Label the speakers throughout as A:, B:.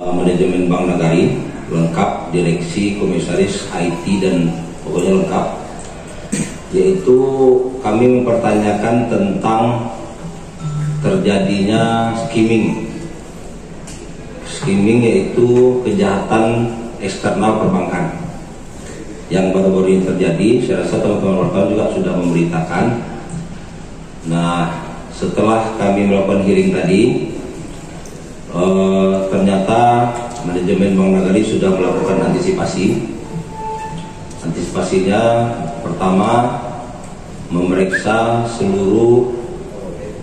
A: uh, manajemen Bank Nagari lengkap direksi komisaris IT dan pokoknya lengkap. Yaitu kami mempertanyakan tentang terjadinya skimming. Skimming yaitu kejahatan eksternal perbankan. Yang baru-baru ini terjadi saya rasa teman-teman wartawan juga sudah memberitakan. Nah setelah kami melakukan hearing tadi eh, ternyata manajemen Bank Nagari sudah melakukan antisipasi. Antisipasinya pertama memeriksa seluruh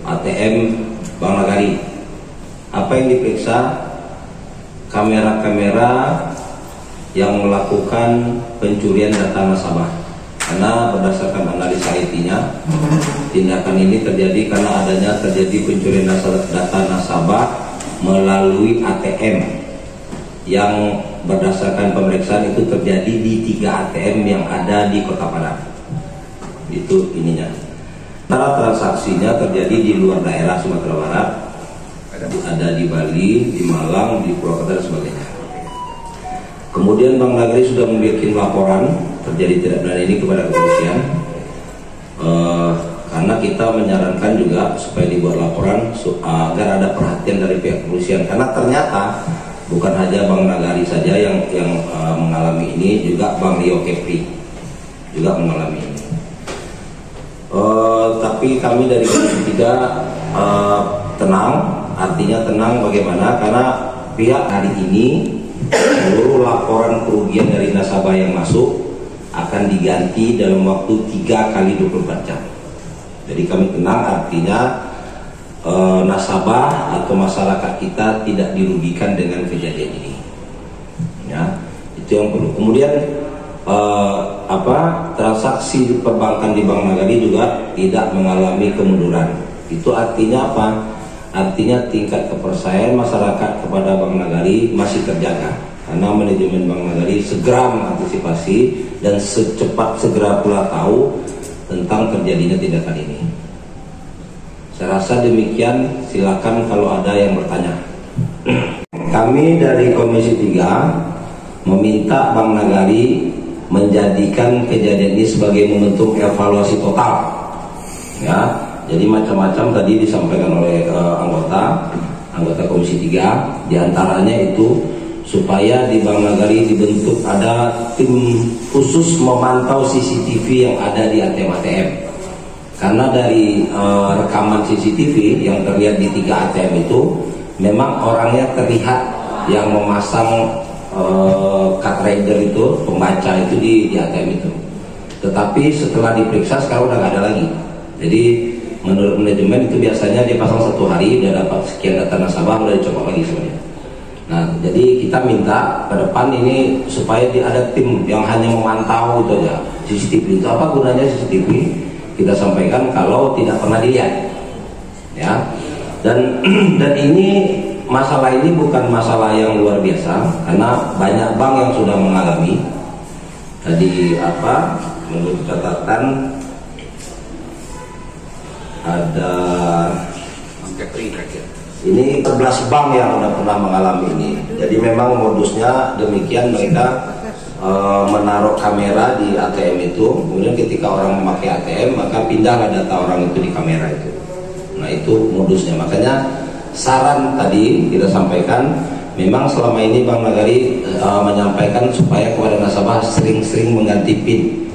A: ATM Bank Nagari apa yang diperiksa? Kamera-kamera yang melakukan pencurian data nasabah. Karena berdasarkan analisa IT-nya tindakan ini terjadi karena adanya terjadi pencurian data nasabah melalui ATM yang berdasarkan pemeriksaan itu terjadi di tiga ATM yang ada di Kota Padang. Itu ininya. Cara transaksinya terjadi di luar daerah Sumatera Barat ada di Bali, di Malang, di Purwakarta dan sebagainya. Kemudian Bank Nagari sudah membuat laporan terjadi tidak benar ini kepada kepolisian. Uh, kita menyarankan juga supaya dibuat laporan agar ada perhatian dari pihak kepolisian karena ternyata bukan hanya Bank Nagari saja yang yang uh, mengalami ini juga Bank Rio Kepri juga mengalami ini. Uh, tapi kami dari Tiga uh, tenang Artinya tenang bagaimana? Karena pihak hari ini seluruh laporan kerugian dari nasabah yang masuk akan diganti dalam waktu 3 kali 24 jam. Jadi kami tenang artinya e, nasabah atau masyarakat kita tidak dirugikan dengan kejadian ini. Ya, itu yang perlu. Kemudian e, apa transaksi perbankan di Bank Nagari juga tidak mengalami kemunduran. Itu artinya apa? Artinya tingkat kepercayaan masyarakat kepada Bank Nagari masih terjaga karena manajemen Bank Nagari segera mengantisipasi dan secepat segera pula tahu tentang terjadinya tindakan ini. Saya rasa demikian, silakan kalau ada yang bertanya. Kami dari Komisi 3 meminta Bank Nagari menjadikan kejadian ini sebagai momentum evaluasi total. Ya, jadi macam-macam tadi disampaikan oleh uh, anggota anggota Komisi 3 di antaranya itu supaya di Bank Nagari dibentuk ada tim khusus memantau CCTV yang ada di ATM-ATM karena dari uh, rekaman CCTV yang terlihat di tiga ATM itu memang orangnya terlihat yang memasang uh, card reader itu pembaca itu di, di ATM itu. Tetapi setelah diperiksa sekarang udah nggak ada lagi. Jadi menurut manajemen itu biasanya dia pasang satu hari dia dapat sekian data nasabah udah dicoba lagi sebenarnya nah jadi kita minta ke depan ini supaya ada tim yang hanya memantau itu aja. CCTV itu apa gunanya CCTV kita sampaikan kalau tidak pernah dilihat. Ya. Dan dan ini masalah ini bukan masalah yang luar biasa karena banyak bank yang sudah mengalami. Tadi apa? Menurut catatan ada ini 11 bank yang sudah pernah mengalami ini. Jadi memang modusnya demikian mereka e, menaruh kamera di ATM itu, kemudian ketika orang memakai ATM maka pindahlah data orang itu di kamera itu. Nah itu modusnya. Makanya saran tadi kita sampaikan, memang selama ini Bank Nagari e, menyampaikan supaya kepada nasabah sering-sering mengganti PIN.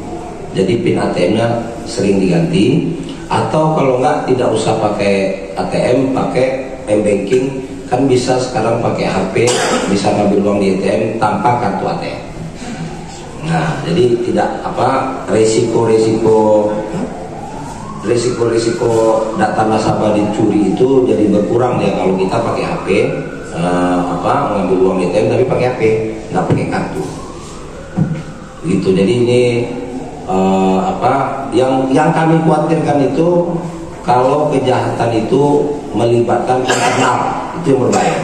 A: Jadi PIN ATM-nya sering diganti atau kalau enggak tidak usah pakai ATM pakai m-banking kan bisa sekarang pakai HP bisa ngambil uang di ATM tanpa kartu ATM nah jadi tidak apa resiko-resiko resiko-resiko data nasabah dicuri itu jadi berkurang ya kalau kita pakai HP eh, apa mengambil uang di ATM tapi pakai HP nggak pakai kartu. Gitu. Jadi ini uh, apa yang yang kami khawatirkan itu kalau kejahatan itu melibatkan internal. Itu yang berbahaya.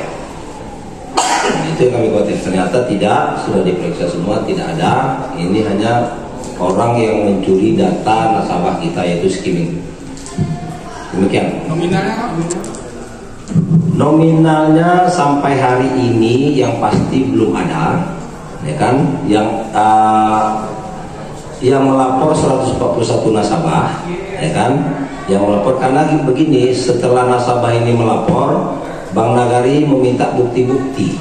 A: Itu yang kami khawatir. Ternyata tidak sudah diperiksa semua tidak ada. Ini hanya orang yang mencuri data nasabah kita yaitu skimming. Demikian. Nominalnya Nominalnya sampai hari ini yang pasti belum ada, ya kan? Yang uh, yang melapor 141 nasabah, ya kan? Yang melapor karena begini, setelah nasabah ini melapor, Bank Nagari meminta bukti-bukti,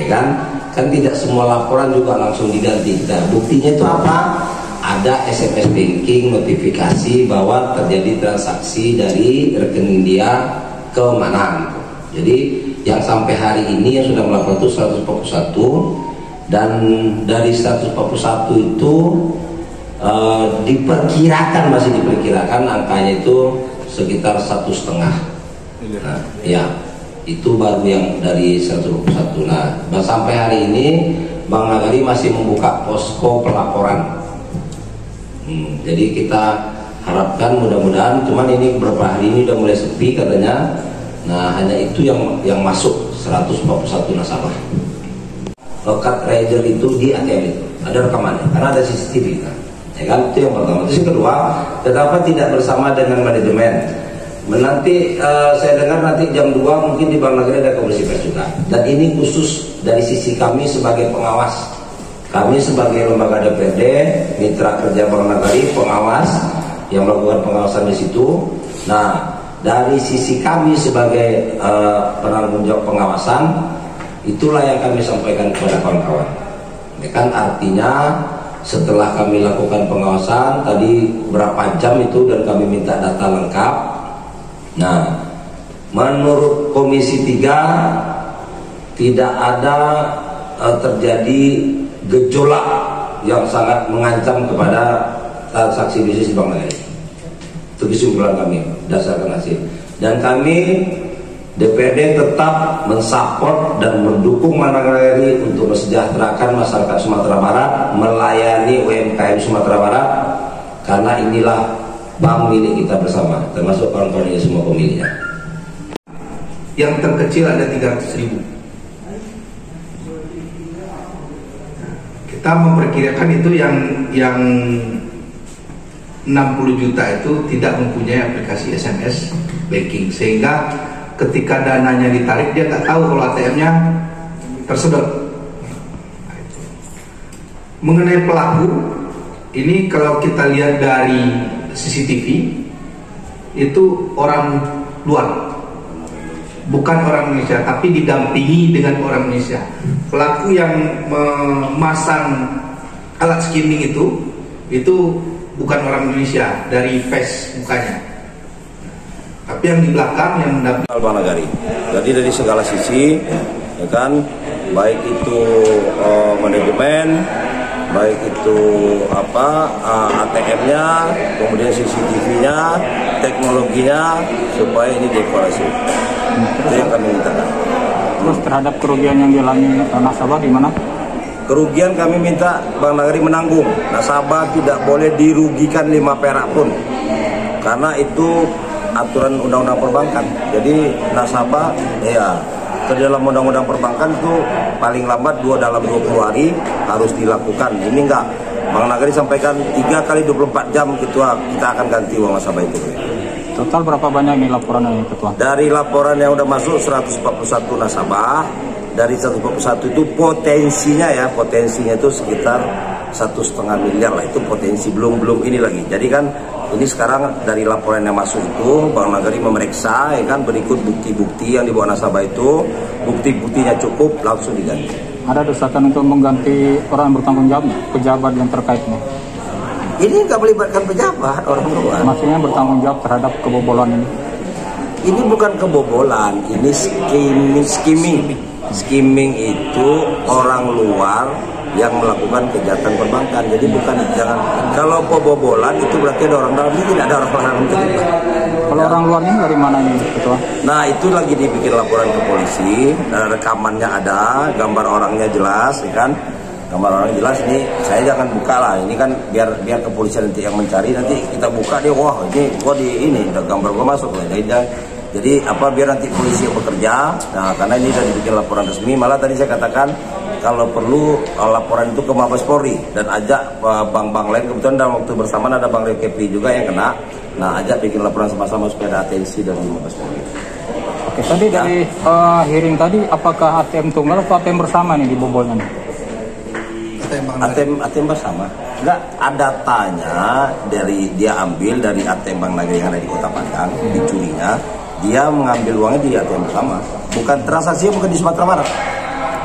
A: ya kan? Kan tidak semua laporan juga langsung diganti. Nah, buktinya itu apa? Ada SMS banking notifikasi bahwa terjadi transaksi dari rekening dia ke mana. Jadi yang sampai hari ini yang sudah melakukan itu 141 dan dari 141 itu uh, diperkirakan masih diperkirakan angkanya itu sekitar satu setengah. Nah, ya itu baru yang dari 121. Nah, sampai hari ini Bang Nagari masih membuka posko pelaporan. Hmm, jadi kita harapkan mudah-mudahan cuman ini beberapa hari ini udah mulai sepi katanya nah hanya itu yang yang masuk 141 nasabah lokat trader itu di ATM itu ada rekamannya karena ada CCTV kan ya kan itu yang pertama terus yang kedua kenapa tidak bersama dengan manajemen Menanti uh, saya dengar nanti jam 2 mungkin di Bank Negeri ada komisi pers juga. Dan ini khusus dari sisi kami sebagai pengawas. Kami sebagai lembaga DPD, mitra kerja Bank Negeri, pengawas yang melakukan pengawasan di situ. Nah, dari sisi kami sebagai uh, penanggung jawab pengawasan, itulah yang kami sampaikan kepada kawan-kawan. Ya kan artinya setelah kami lakukan pengawasan tadi berapa jam itu dan kami minta data lengkap. Nah, menurut Komisi 3 tidak ada uh, terjadi gejolak yang sangat mengancam kepada transaksi bisnis Bank Negeri. Itu kesimpulan kami dasarkan hasil. Dan kami DPD tetap mensupport dan mendukung Negeri untuk mesejahterakan masyarakat Sumatera Barat, melayani UMKM Sumatera Barat, karena inilah bank milik kita bersama, termasuk kawan-kawan ini semua pemiliknya.
B: Yang terkecil ada 300 ribu. Kita memperkirakan itu yang yang 60 juta itu tidak mempunyai aplikasi SMS banking sehingga ketika dananya ditarik dia tak tahu kalau ATM-nya tersedot. Mengenai pelaku ini kalau kita lihat dari CCTV itu orang luar bukan orang Indonesia tapi didampingi dengan orang Indonesia. Pelaku yang memasang alat skimming itu itu bukan orang Indonesia dari face mukanya tapi yang di belakang yang mendampingi
A: Alba Nagari. Jadi dari segala sisi ya kan? Baik itu uh, manajemen baik itu apa uh, eh, ATM-nya kemudian CCTV-nya teknologinya supaya ini dekorasi itu yang kami mintakan.
C: Terus terhadap kerugian yang dialami nasabah gimana
A: Kerugian kami minta Bank Nagari menanggung. Nasabah tidak boleh dirugikan lima perak pun. Karena itu aturan undang-undang perbankan. Jadi nasabah ya ke dalam undang-undang perbankan itu paling lambat dua dalam 20 hari harus dilakukan. Ini enggak. Bank Nagari sampaikan 3 kali 24 jam ketua kita akan ganti uang nasabah itu.
C: Total berapa banyak nih laporan ini ketua?
A: Dari laporan yang udah masuk 141 nasabah, dari 141 itu potensinya ya potensinya itu sekitar satu setengah miliar lah itu potensi belum belum ini lagi jadi kan ini sekarang dari laporan yang masuk itu Bank Nagari memeriksa ya kan berikut bukti-bukti yang dibawa nasabah itu bukti-buktinya cukup langsung diganti.
C: Ada desakan untuk mengganti orang bertanggung jawab pejabat yang terkaitnya
A: ini? Nggak melibatkan pejabat orang luar
C: maksudnya bertanggung jawab terhadap kebobolan ini?
A: Ini bukan kebobolan ini skimming skimming. Skimming itu orang luar yang melakukan kejahatan perbankan. Jadi bukan jangan kalau pebobolan itu berarti ada orang dalam ini tidak ada orang dalam itu.
C: Kalau ya. orang luar ini dari mana ini ketua?
A: Nah itu lagi dibikin laporan ke polisi, nah, rekamannya ada, gambar orangnya jelas, ya kan? Gambar orang jelas ini saya jangan buka lah ini kan biar biar kepolisian nanti yang mencari nanti kita buka dia wah ini gua di ini gambar gua masuk lah jadi jadi apa biar nanti polisi yang bekerja. Nah karena ini sudah dibikin laporan resmi. Malah tadi saya katakan kalau perlu uh, laporan itu ke Mabes Polri dan ajak uh, bank-bank lain. Kebetulan dalam waktu bersamaan ada Bank Kepri juga yang kena. Nah ajak bikin laporan sama-sama supaya ada atensi dari Mabes Polri.
C: Oke, tadi dari eh, hearing tadi, apakah ATM tunggal atau ATM bersama nih dibobolnya? nih?
A: ATM ATM bersama. Enggak ada tanya dari dia ambil dari ATM Bank Nagari yang ada di Kota Padang, dicurinya, dia mengambil uangnya di ATM bersama. Bukan transaksinya bukan di Sumatera Barat.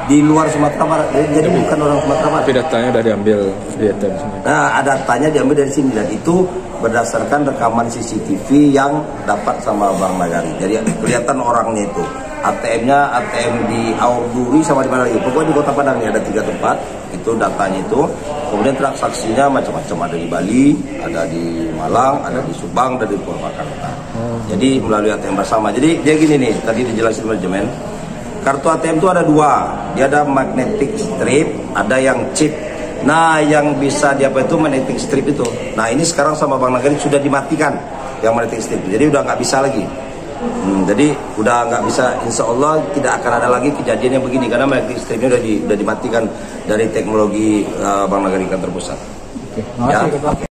A: Di luar Sumatera Barat. Jadi, jadi bukan orang Sumatera Barat.
D: Tapi datanya udah diambil.
A: Nah, ada tanya diambil dari sini dan itu berdasarkan rekaman CCTV yang dapat sama Bang Nagari. Jadi kelihatan orangnya itu. ATM-nya ATM di Aurduri sama di mana lagi. Pokoknya di Kota Padang ini ada tiga tempat. Itu datanya itu. Kemudian transaksinya macam-macam ada di Bali, ada di Malang, ada di Subang, ada di Purwakarta. Jadi melalui ATM bersama. Jadi dia gini nih, tadi dijelasin manajemen. Kartu ATM itu ada dua, dia ada magnetic strip, ada yang chip. Nah, yang bisa dia apa itu magnetic strip itu. Nah, ini sekarang sama Bang Nagari sudah dimatikan yang magnetic strip. Jadi udah nggak bisa lagi. Hmm, jadi udah nggak bisa, insya Allah tidak akan ada lagi kejadian yang begini karena magnetic stripnya udah, di, udah dimatikan dari teknologi uh, Bang Nagari kantor pusat.
C: Oke,
A: Ya.